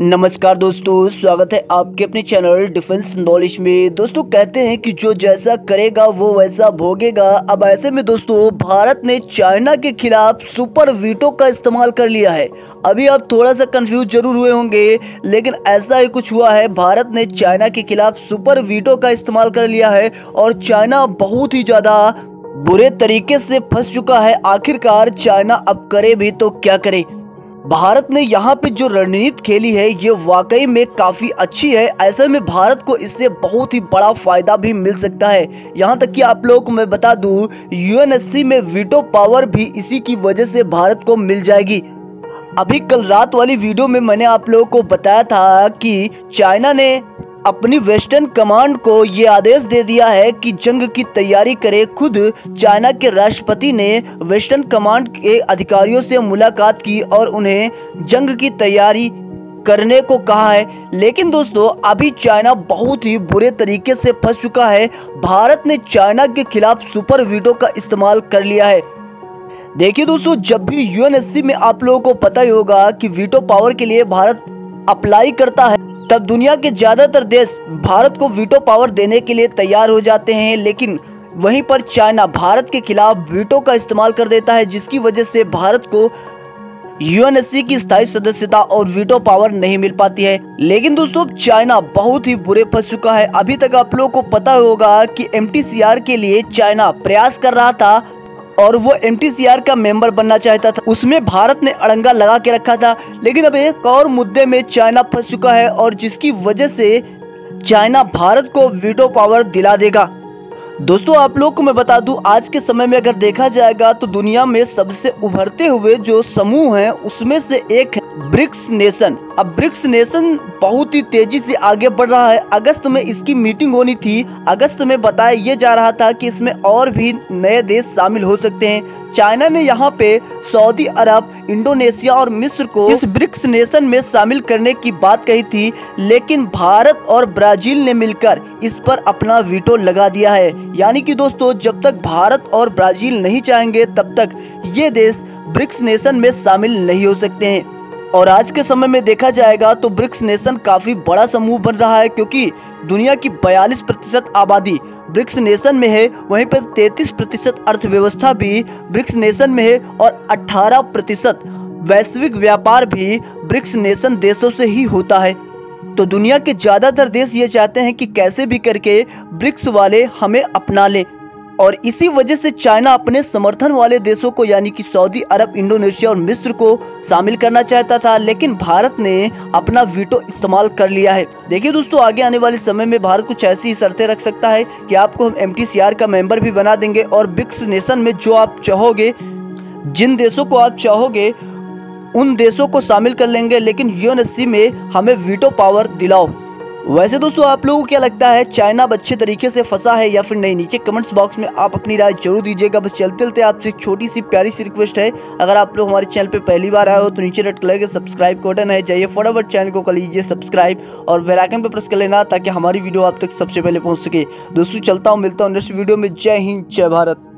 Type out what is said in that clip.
नमस्कार दोस्तों, स्वागत है आपके अपने चैनल डिफेंस नॉलेज में। दोस्तों, कहते हैं कि जो जैसा करेगा, वो वैसा भोगेगा। अब ऐसे में दोस्तों, भारत ने चाइना के खिलाफ सुपर वीटो का इस्तेमाल कर लिया है। अभी आप थोड़ा सा कंफ्यूज ज़रूर हुए होंगे, लेकिन ऐसा ही कुछ हुआ है। भारत ने चाइना के खिलाफ सुपर वीटो का इस्तेमाल कर लिया है और चाइना बहुत ही ज़्यादा बुरे तरीके से फंस चुका है। आखिरकार चाइना अब करे भी तो क्या करे? भारत ने यहाँ पे जो रणनीति खेली है, ये वाकई में काफ़ी अच्छी है। ऐसे में भारत को इससे बहुत ही बड़ा फ़ायदा भी मिल सकता है। यहाँ तक कि आप लोगों को मैं बता दूँ यूएनएससी में वीटो पावर भी इसी की वजह से भारत को मिल जाएगी। अभी कल रात वाली वीडियो में मैंने आप लोगों को बताया था कि चाइना ने अपनी वेस्टर्न कमांड को ये आदेश दे दिया है कि जंग की तैयारी करे खुद चाइना के राष्ट्रपति ने वेस्टर्न कमांड के अधिकारियों से मुलाकात की और उन्हें जंग की तैयारी करने को कहा है। लेकिन दोस्तों, अभी चाइना बहुत ही बुरे तरीके से फंस चुका है। भारत ने चाइना के खिलाफ सुपर वीटो का इस्तेमाल कर लिया है। देखिए दोस्तों, जब भी यूएनएससी में आप लोगों को पता ही होगा कि वीटो पावर के लिए भारत अप्लाई करता है तब दुनिया के ज़्यादातर देश भारत को वीटो पावर देने के लिए तैयार हो जाते हैं, लेकिन वहीं पर चाइना भारत के खिलाफ वीटो का इस्तेमाल कर देता है, जिसकी वजह से भारत को यूएनएससी की स्थायी सदस्यता और वीटो पावर नहीं मिल पाती है। लेकिन दोस्तों चाइना बहुत ही बुरे फंस चुका है। अभी तक आप लोगों को पता होगा कि एम के लिए चाइना प्रयास कर रहा था और वो एमटीसीआर का मेंबर बनना चाहता था। उसमें भारत ने अड़ंगा लगा के रखा था। लेकिन अब एक और मुद्दे में चाइना फंस चुका है और जिसकी वजह से चाइना भारत को वीटो पावर दिला देगा। दोस्तों, आप लोग को मैं बता दूँ, आज के समय में अगर देखा जाएगा तो दुनिया में सबसे उभरते हुए जो समूह हैं, उसमें से एक ब्रिक्स नेशन। अब ब्रिक्स नेशन बहुत ही तेज़ी से आगे बढ़ रहा है। अगस्त में इसकी मीटिंग होनी थी। अगस्त में बताया ये जा रहा था कि इसमें और भी नए देश शामिल हो सकते हैं। चाइना ने यहाँ पे सऊदी अरब, इंडोनेशिया और मिस्र को इस ब्रिक्स नेशन में शामिल करने की बात कही थी। लेकिन भारत और ब्राज़ील ने मिलकर इस पर अपना वीटो लगा दिया है। यानी कि दोस्तों, जब तक भारत और ब्राज़ील नहीं चाहेंगे, तब तक ये देश ब्रिक्स नेशन में शामिल नहीं हो सकते हैं। और आज के समय में देखा जाएगा तो ब्रिक्स नेशन काफ़ी बड़ा समूह बन रहा है क्योंकि दुनिया की 42 प्रतिशत आबादी ब्रिक्स नेशन में है, वहीं पर 33 प्रतिशत अर्थव्यवस्था भी ब्रिक्स नेशन में है और 18 प्रतिशत वैश्विक व्यापार भी ब्रिक्स नेशन देशों से ही होता है। तो दुनिया के ज़्यादातर देश ये चाहते हैं कि कैसे भी करके ब्रिक्स वाले हमें अपना लें। और इसी वजह से चाइना अपने समर्थन वाले देशों को, यानी कि सऊदी अरब, इंडोनेशिया और मिस्र को शामिल करना चाहता था, लेकिन भारत ने अपना वीटो इस्तेमाल कर लिया है। देखिए दोस्तों, आगे आने वाले समय में भारत कुछ ऐसी शर्तें रख सकता है कि आपको हम एमटीसीआर का मेंबर भी बना देंगे और ब्रिक्स नेशन में जो आप चाहोगे, जिन देशों को आप चाहोगे, उन देशों को शामिल कर लेंगे, लेकिन यूएनएससी में हमें वीटो पावर दिलाओ। वैसे दोस्तों, आप लोगों को क्या लगता है, चाइना अब अच्छे तरीके से फंसा है या फिर नहीं? नीचे कमेंट्स बॉक्स में आप अपनी राय ज़रूर दीजिएगा। बस चलते चलते आपसे एक छोटी सी प्यारी सी रिक्वेस्ट है। अगर आप लोग हमारे चैनल पे पहली बार आए हो तो नीचे रेड कलर के सब्सक्राइब बटन है। जाइए फटाफट चैनल को कर लीजिए सब्सक्राइब और बेलाइकन पर प्रेस कर लेना ताकि हमारी वीडियो आप तक सबसे पहले पहुँच सके। दोस्तों, चलता हूँ, मिलता हूँ नेक्स्ट वीडियो में। जय हिंद, जय भारत।